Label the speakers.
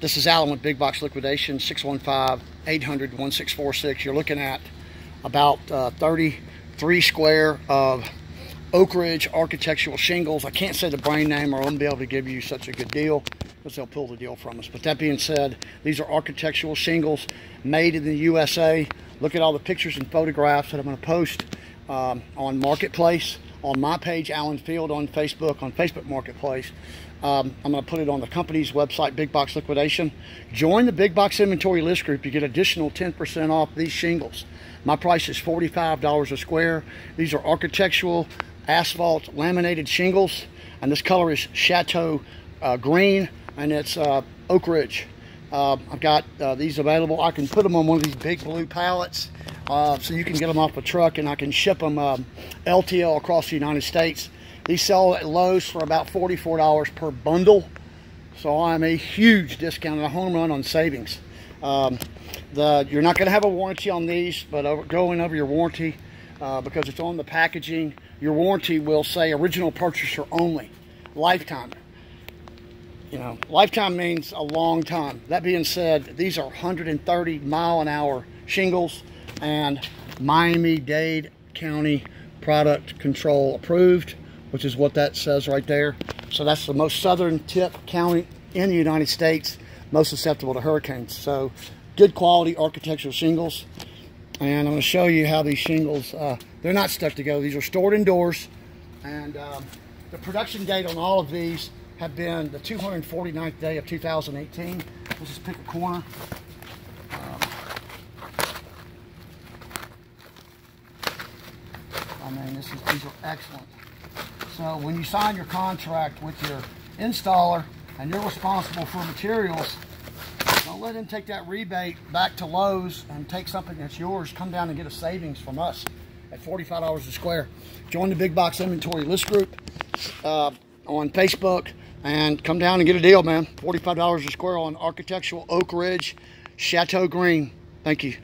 Speaker 1: This is Alan with Big Box Liquidation, 615-800-1646. You're looking at about uh, 33 square of Oakridge architectural shingles. I can't say the brand name or I won't be able to give you such a good deal because they'll pull the deal from us. But that being said, these are architectural shingles made in the USA. Look at all the pictures and photographs that I'm going to post um, on Marketplace, on my page, Alan Feild, on Facebook, on Facebook Marketplace. Um, I'm going to put it on the company's website, Big Box Liquidation. Join the Big Box Inventory List Group. You get additional 10% off these shingles. My price is $45 a square. These are architectural asphalt laminated shingles. And this color is Chateau uh, Green and it's uh, Oakridge. Uh, I've got uh, these available. I can put them on one of these big blue pallets uh, so you can get them off a truck and I can ship them um, LTL across the United States. These sell at Lowe's for about $44 per bundle. So I'm a huge discount and a home run on savings. Um, the, you're not going to have a warranty on these, but over, going over your warranty uh, because it's on the packaging, your warranty will say original purchaser only, lifetime. You know, lifetime means a long time. That being said, these are 130 mile an hour shingles and Miami-Dade County product control approved which is what that says right there. So that's the most southern tip county in the United States, most susceptible to hurricanes. So good quality architectural shingles. And I'm going to show you how these shingles, uh, they're not stuck together. These are stored indoors. And um, the production date on all of these have been the 249th day of 2018. Let's just pick a corner. Um, I this is, these are excellent. So when you sign your contract with your installer and you're responsible for materials, don't let him take that rebate back to Lowe's and take something that's yours. Come down and get a savings from us at $45 a square. Join the Big Box Inventory List Group uh, on Facebook and come down and get a deal, man. $45 a square on architectural Oakridge Chateau Green. Thank you.